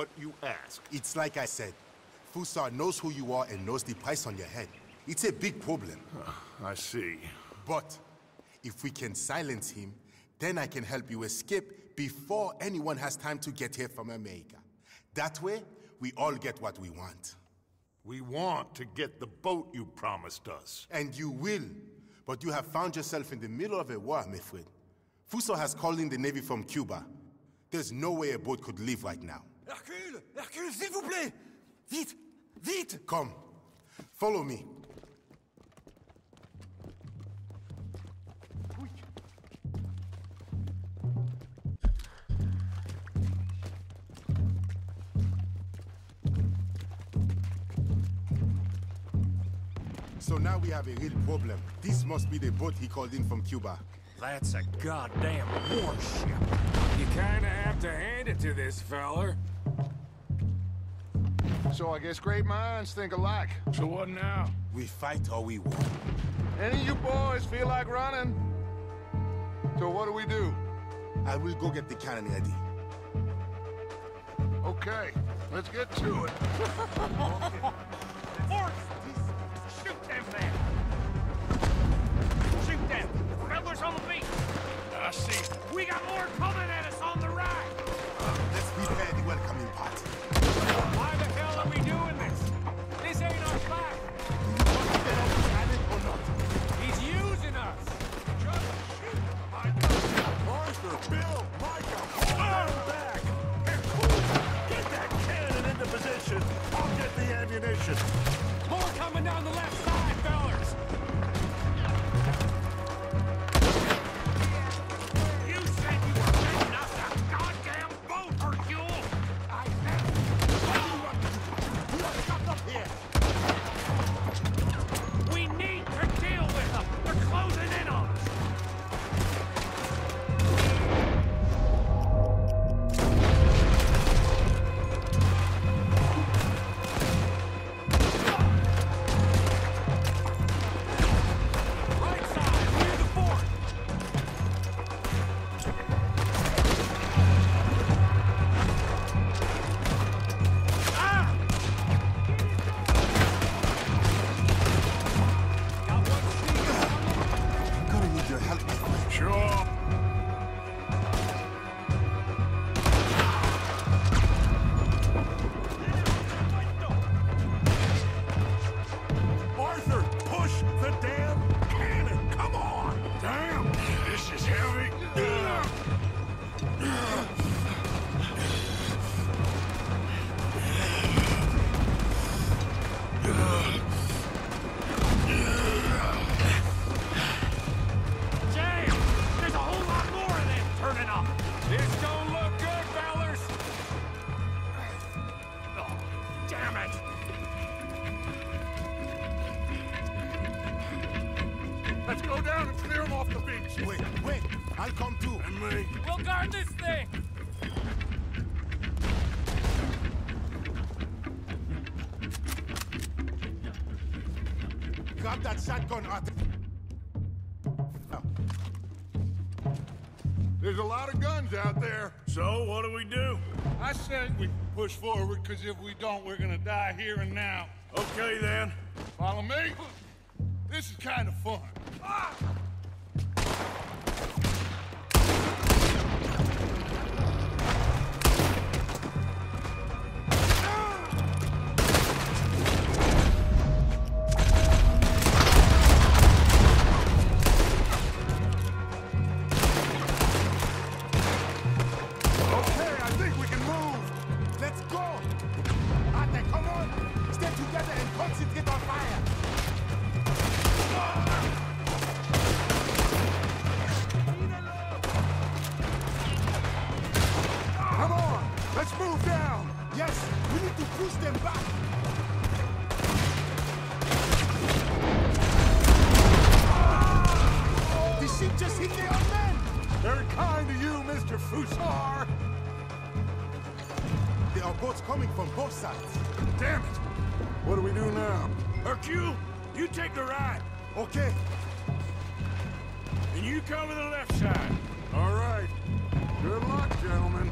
what you ask. It's like I said. Fussar knows who you are and knows the price on your head. It's a big problem. Ah, I see. But if we can silence him, then I can help you escape before anyone has time to get here from America. That way, we all get what we want. We want to get the boat you promised us. And you will. But you have found yourself in the middle of a war, my friend. Fussar has called in the Navy from Cuba. There's no way a boat could leave right now. Hercule Hercule, s'il vous plaît Vite Vite Come. Follow me. So now we have a real problem. This must be the boat he called in from Cuba. That's a goddamn warship. You kinda have to hand it to this feller. So I guess great minds think alike. So what now? We fight or we won. Any of you boys feel like running? So what do we do? I will go get the cannon ready. Okay, let's get to it. Force! Shoot them men! Shoot them! Fellas on the beach! I see. We got more coming at us on the right! Uh, let's prepare the welcoming party. Let's go down and clear them off the beach! Wait, wait. I'll come too. And me. We'll guard this thing! Grab that shotgun, Arthur. Now, There's a lot of guns out there. So, what do we do? I said we push forward, because if we don't, we're gonna die here and now. Okay, then. Follow me? This is kind of fun. Okay, Fussar. There are boats coming from both sides. Damn it. What do we do now? Hercule, you take the right, Okay, and you cover the left side. All right. Good luck, gentlemen.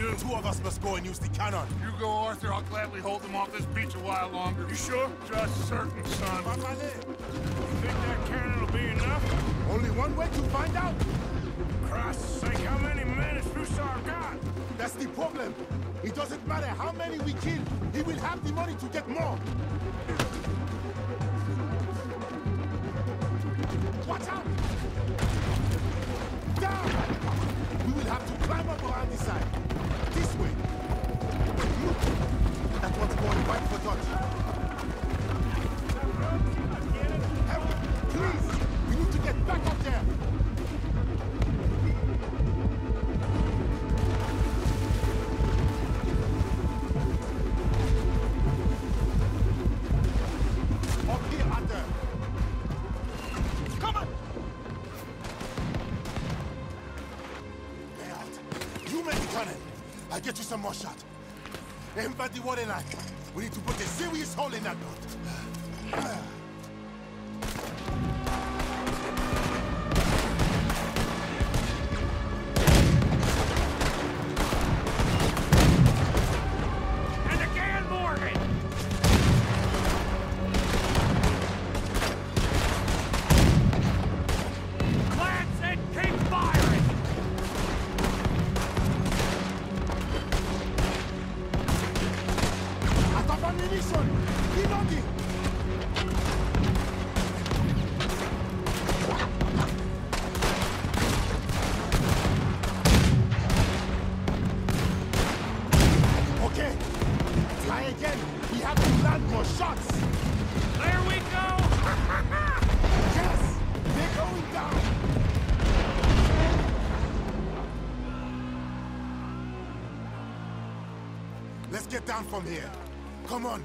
Closer! What do we do? Two of us must go and use the cannon. You go, Arthur. I'll gladly hold them off this beach a while longer. You sure? Just certain, son. You think that cannon will be enough? Only one way to find out! Christ's sake, how many men has Fussar got? That's the problem! It doesn't matter how many we kill, he will have the money to get more! Watch out! Down! We will have to climb up around the side. Get back up there. Up here, up there. Come on. Lay out. You make the. I'll get you some more shot. By the water line. We need to put a serious hole in that boat. From here. Come on.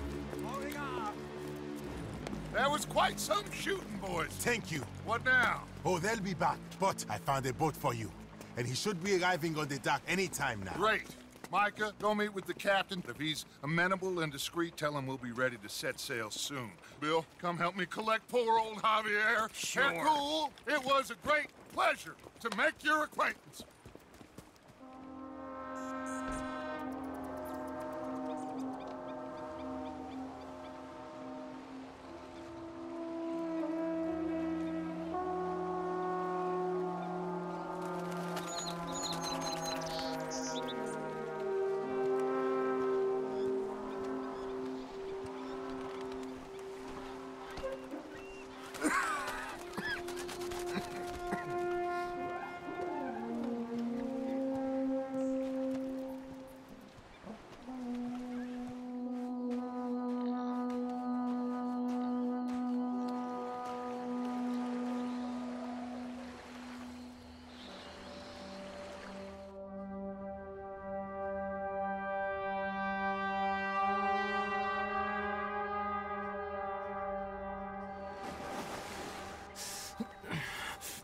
That was quite some shooting, boys. Thank you. What now? Oh, they'll be back. But I found a boat for you. And he should be arriving on the dock any time now. Great. Micah, go meet with the captain. If he's amenable and discreet, tell him we'll be ready to set sail soon. Bill, come help me collect poor old Javier. Sure. Hercule, it was a great pleasure to make your acquaintance.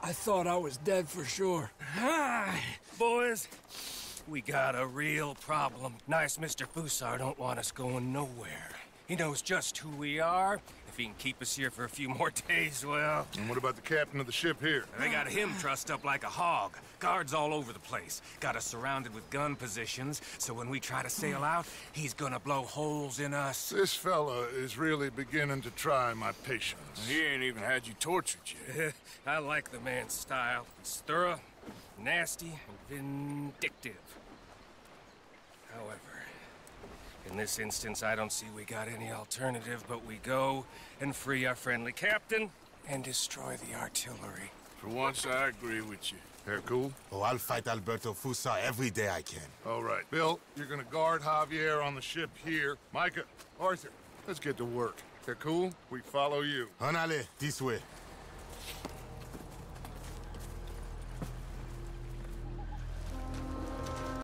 I thought I was dead for sure. Hi, Boys, we got a real problem. Nice Mr. Fussar don't want us going nowhere. He knows just who we are. If he can keep us here for a few more days, well... And what about the captain of the ship here? They got him trussed up like a hog. Guards all over the place. Got us surrounded with gun positions, so when we try to sail out, he's gonna blow holes in us. This fella is really beginning to try my patience. He ain't even had you tortured yet. I like the man's style. He's thorough, nasty, and vindictive. However, in this instance, I don't see we got any alternative, but we go and free our friendly captain and destroy the artillery. For once, I agree with you. Hercule? Oh, I'll fight Alberto Fussar every day I can. All right. Bill, you're gonna guard Javier on the ship here. Micah, Arthur, let's get to work. Hercule, we follow you. Honale, this way.